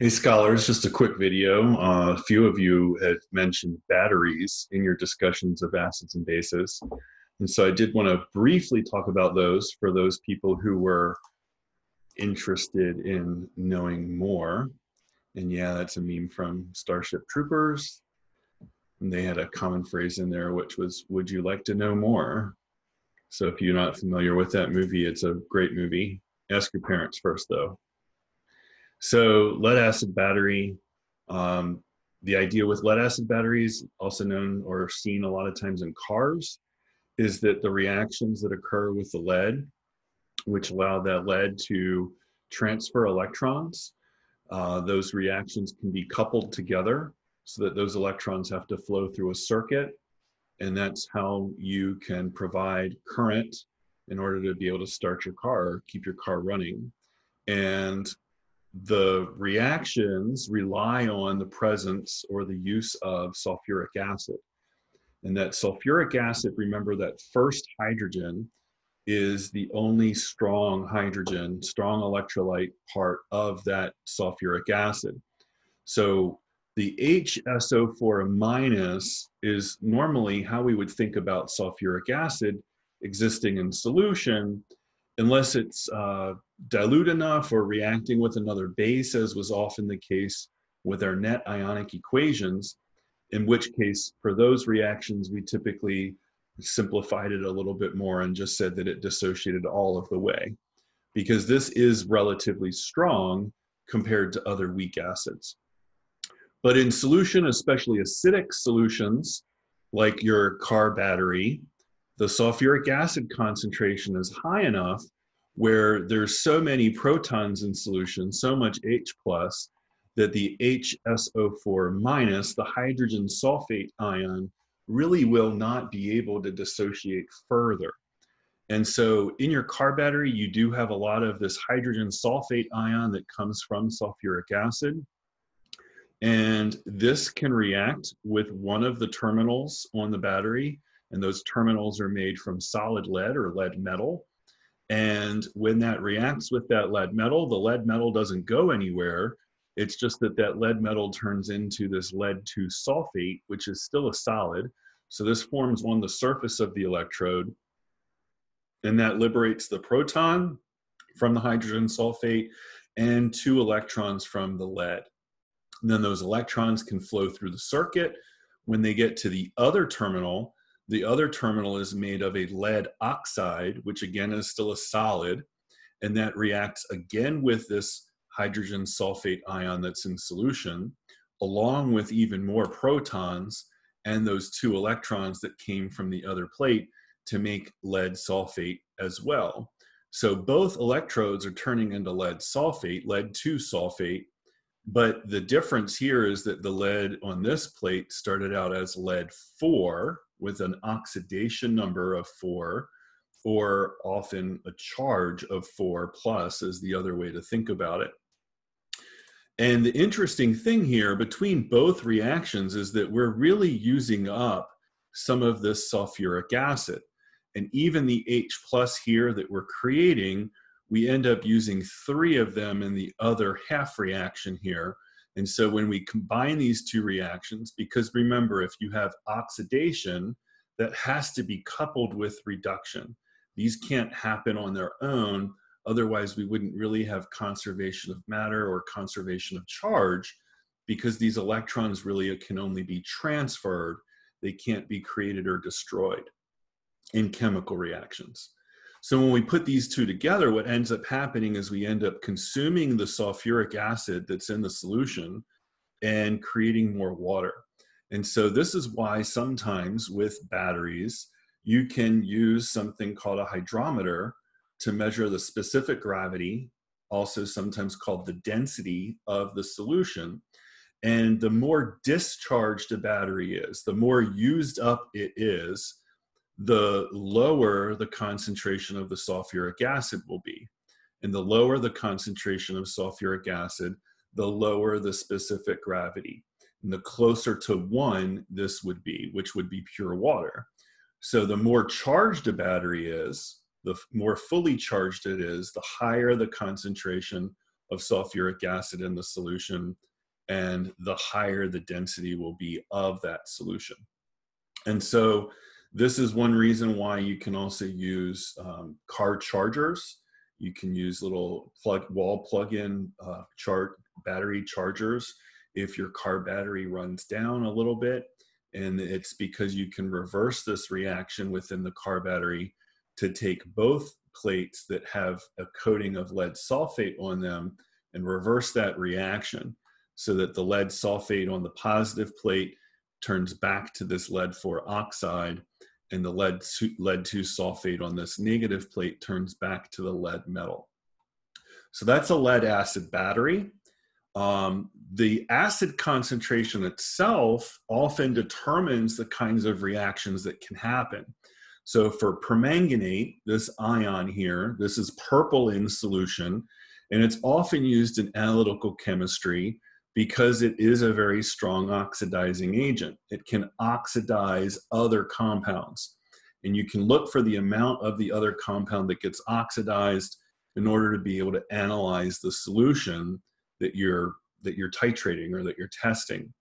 Hey, scholars, just a quick video. Uh, a few of you had mentioned batteries in your discussions of acids and bases. And so I did want to briefly talk about those for those people who were interested in knowing more. And yeah, that's a meme from Starship Troopers. And they had a common phrase in there, which was, Would you like to know more? So if you're not familiar with that movie, it's a great movie. Ask your parents first, though. So lead acid battery, um, the idea with lead acid batteries, also known or seen a lot of times in cars, is that the reactions that occur with the lead, which allow that lead to transfer electrons, uh, those reactions can be coupled together so that those electrons have to flow through a circuit. And that's how you can provide current in order to be able to start your car, keep your car running. And the reactions rely on the presence or the use of sulfuric acid. And that sulfuric acid, remember that first hydrogen is the only strong hydrogen, strong electrolyte part of that sulfuric acid. So the HSO4 minus is normally how we would think about sulfuric acid existing in solution unless it's uh, dilute enough or reacting with another base, as was often the case with our net ionic equations, in which case, for those reactions, we typically simplified it a little bit more and just said that it dissociated all of the way, because this is relatively strong compared to other weak acids. But in solution, especially acidic solutions, like your car battery, the sulfuric acid concentration is high enough where there's so many protons in solution, so much H plus, that the HSO4 minus, the hydrogen sulfate ion, really will not be able to dissociate further. And so in your car battery, you do have a lot of this hydrogen sulfate ion that comes from sulfuric acid. And this can react with one of the terminals on the battery and those terminals are made from solid lead or lead metal. And when that reacts with that lead metal, the lead metal doesn't go anywhere. It's just that that lead metal turns into this lead 2 sulfate, which is still a solid. So this forms on the surface of the electrode, and that liberates the proton from the hydrogen sulfate and two electrons from the lead. And then those electrons can flow through the circuit. When they get to the other terminal, the other terminal is made of a lead oxide, which again is still a solid, and that reacts again with this hydrogen sulfate ion that's in solution, along with even more protons and those two electrons that came from the other plate to make lead sulfate as well. So both electrodes are turning into lead sulfate, lead 2 sulfate, but the difference here is that the lead on this plate started out as lead 4, with an oxidation number of four, or often a charge of four plus, is the other way to think about it. And the interesting thing here between both reactions is that we're really using up some of this sulfuric acid. And even the H plus here that we're creating, we end up using three of them in the other half reaction here, and so when we combine these two reactions, because remember, if you have oxidation, that has to be coupled with reduction. These can't happen on their own. Otherwise, we wouldn't really have conservation of matter or conservation of charge because these electrons really can only be transferred. They can't be created or destroyed in chemical reactions. So when we put these two together, what ends up happening is we end up consuming the sulfuric acid that's in the solution and creating more water. And so this is why sometimes with batteries, you can use something called a hydrometer to measure the specific gravity, also sometimes called the density of the solution. And the more discharged a battery is, the more used up it is, the lower the concentration of the sulfuric acid will be. And the lower the concentration of sulfuric acid, the lower the specific gravity. And the closer to one this would be, which would be pure water. So the more charged a battery is, the more fully charged it is, the higher the concentration of sulfuric acid in the solution, and the higher the density will be of that solution. And so this is one reason why you can also use um, car chargers. You can use little plug wall plug-in uh, chart battery chargers if your car battery runs down a little bit. And it's because you can reverse this reaction within the car battery to take both plates that have a coating of lead sulfate on them and reverse that reaction so that the lead sulfate on the positive plate turns back to this lead 4 oxide and the lead, lead 2 sulfate on this negative plate turns back to the lead metal. So that's a lead acid battery. Um, the acid concentration itself often determines the kinds of reactions that can happen. So for permanganate, this ion here, this is purple in solution, and it's often used in analytical chemistry because it is a very strong oxidizing agent. It can oxidize other compounds. And you can look for the amount of the other compound that gets oxidized in order to be able to analyze the solution that you're that you're titrating or that you're testing.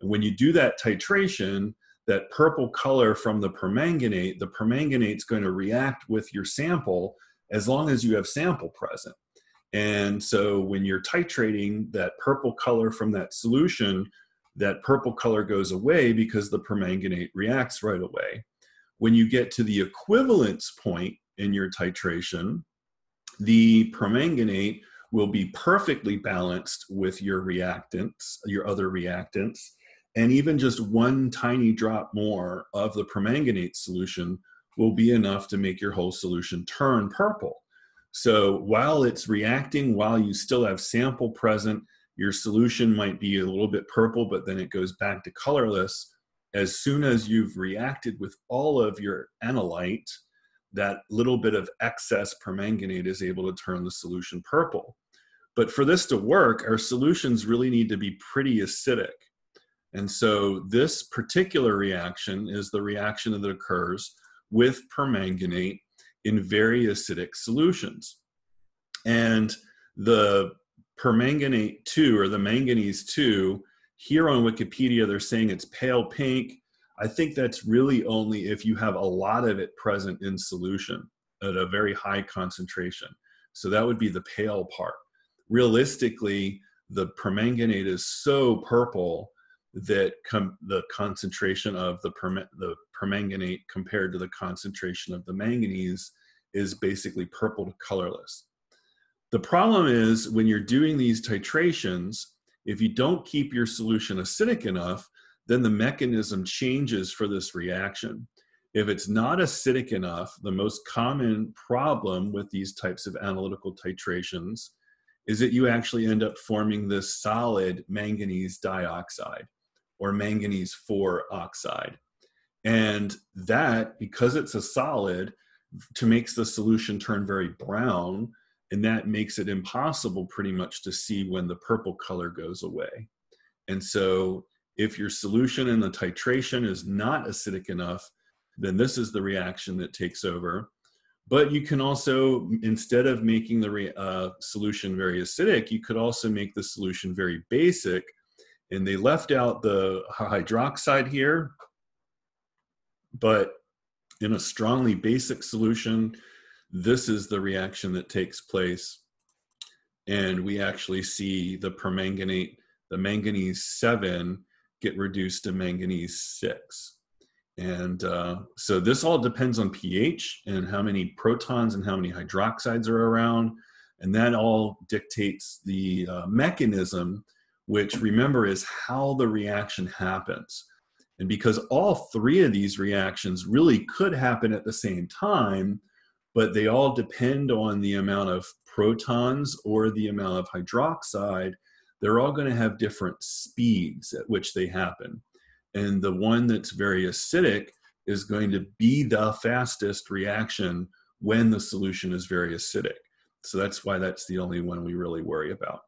And when you do that titration, that purple color from the permanganate, the permanganate is going to react with your sample as long as you have sample present. And so when you're titrating that purple color from that solution, that purple color goes away because the permanganate reacts right away. When you get to the equivalence point in your titration, the permanganate will be perfectly balanced with your reactants, your other reactants, and even just one tiny drop more of the permanganate solution will be enough to make your whole solution turn purple. So while it's reacting, while you still have sample present, your solution might be a little bit purple, but then it goes back to colorless. As soon as you've reacted with all of your analyte, that little bit of excess permanganate is able to turn the solution purple. But for this to work, our solutions really need to be pretty acidic. And so this particular reaction is the reaction that occurs with permanganate in very acidic solutions. And the permanganate 2 or the manganese 2, here on Wikipedia, they're saying it's pale pink. I think that's really only if you have a lot of it present in solution at a very high concentration. So that would be the pale part. Realistically, the permanganate is so purple that com- the concentration of the, the permanganate compared to the concentration of the manganese is basically purple to colorless. The problem is when you're doing these titrations, if you don't keep your solution acidic enough, then the mechanism changes for this reaction. If it's not acidic enough, the most common problem with these types of analytical titrations is that you actually end up forming this solid manganese dioxide or manganese 4 oxide. And that, because it's a solid, to makes the solution turn very brown, and that makes it impossible pretty much to see when the purple color goes away. And so if your solution in the titration is not acidic enough, then this is the reaction that takes over. But you can also, instead of making the uh, solution very acidic, you could also make the solution very basic and they left out the hydroxide here, but in a strongly basic solution, this is the reaction that takes place. And we actually see the permanganate, the manganese 7 get reduced to manganese 6. And uh, so this all depends on pH and how many protons and how many hydroxides are around. And that all dictates the uh, mechanism which remember is how the reaction happens. And because all three of these reactions really could happen at the same time, but they all depend on the amount of protons or the amount of hydroxide, they're all going to have different speeds at which they happen. And the one that's very acidic is going to be the fastest reaction when the solution is very acidic. So that's why that's the only one we really worry about.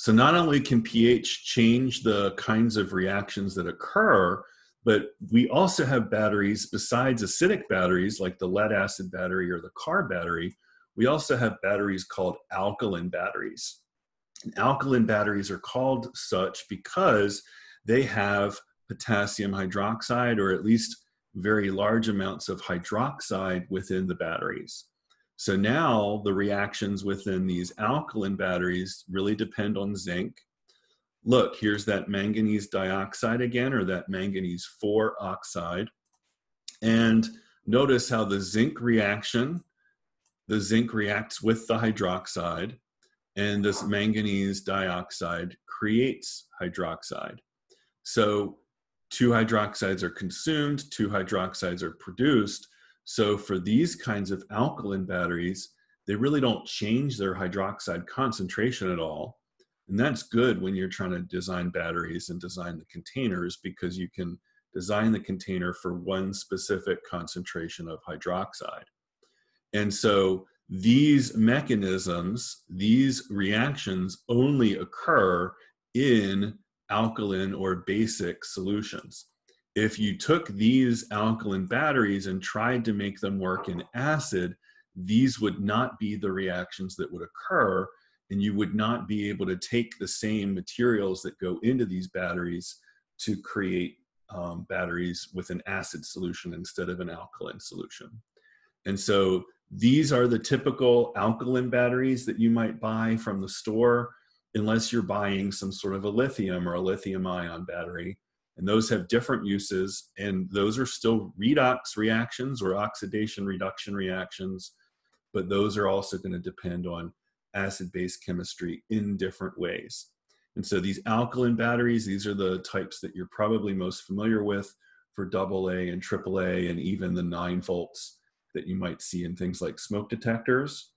So not only can pH change the kinds of reactions that occur, but we also have batteries besides acidic batteries like the lead acid battery or the car battery. We also have batteries called alkaline batteries. alkaline batteries are called such because they have potassium hydroxide or at least very large amounts of hydroxide within the batteries. So now the reactions within these alkaline batteries really depend on zinc. Look, here's that manganese dioxide again, or that manganese 4 oxide. And notice how the zinc reaction, the zinc reacts with the hydroxide, and this manganese dioxide creates hydroxide. So two hydroxides are consumed, two hydroxides are produced. So for these kinds of alkaline batteries, they really don't change their hydroxide concentration at all. And that's good when you're trying to design batteries and design the containers because you can design the container for one specific concentration of hydroxide. And so these mechanisms, these reactions only occur in alkaline or basic solutions. If you took these alkaline batteries and tried to make them work in acid, these would not be the reactions that would occur, and you would not be able to take the same materials that go into these batteries to create um, batteries with an acid solution instead of an alkaline solution. And so these are the typical alkaline batteries that you might buy from the store unless you're buying some sort of a lithium or a lithium ion battery. And those have different uses, and those are still redox reactions or oxidation reduction reactions, but those are also going to depend on acid base chemistry in different ways. And so these alkaline batteries, these are the types that you're probably most familiar with for AA and AAA and even the 9 volts that you might see in things like smoke detectors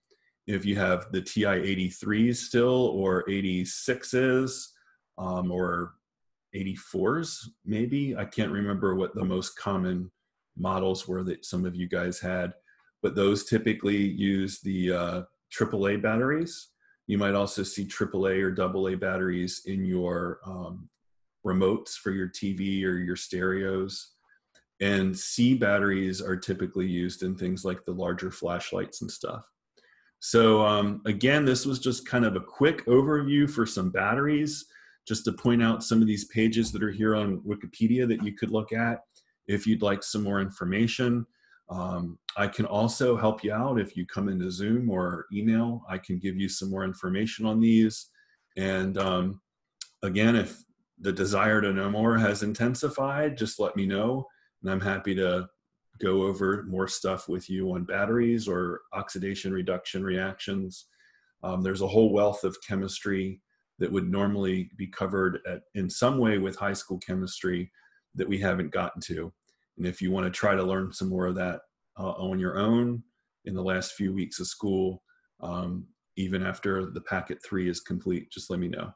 if you have the TI 83s still or 86s um, or 84s, maybe. I can't remember what the most common models were that some of you guys had, but those typically use the uh, AAA batteries. You might also see AAA or AA batteries in your um, remotes for your TV or your stereos. And C batteries are typically used in things like the larger flashlights and stuff. So um, again, this was just kind of a quick overview for some batteries, just to point out some of these pages that are here on Wikipedia that you could look at if you'd like some more information. Um, I can also help you out if you come into Zoom or email. I can give you some more information on these. And um, again, if the desire to know more has intensified, just let me know. And I'm happy to go over more stuff with you on batteries or oxidation reduction reactions. Um, there's a whole wealth of chemistry that would normally be covered at, in some way with high school chemistry that we haven't gotten to. And if you want to try to learn some more of that uh, on your own in the last few weeks of school, um, even after the packet three is complete, just let me know.